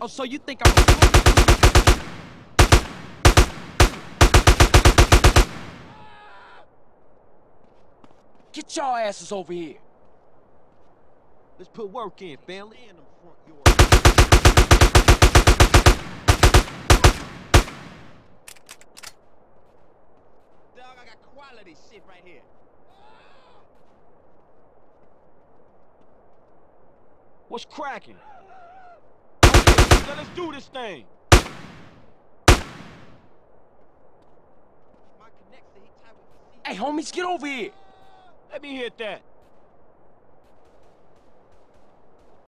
Oh, so you think I'm a Get your asses over here. Let's put work in, family. In them front yard. Dog, I got quality shit right here. What's cracking? Okay, now let's do this thing. My connector, he tied with the Hey, homies, get over here. Let me hit that.